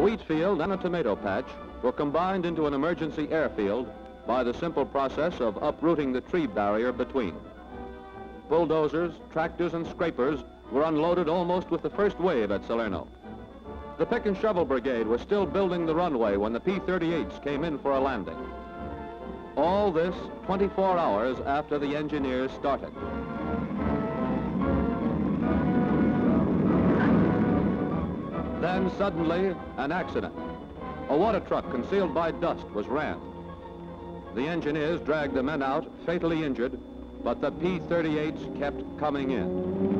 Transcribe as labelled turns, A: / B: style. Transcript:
A: wheat field and a tomato patch were combined into an emergency airfield by the simple process of uprooting the tree barrier between. Bulldozers, tractors, and scrapers were unloaded almost with the first wave at Salerno. The pick and shovel brigade was still building the runway when the P-38s came in for a landing. All this 24 hours after the engineers started. Then suddenly, an accident. A water truck concealed by dust was rammed. The engineers dragged the men out, fatally injured, but the P-38s kept coming in.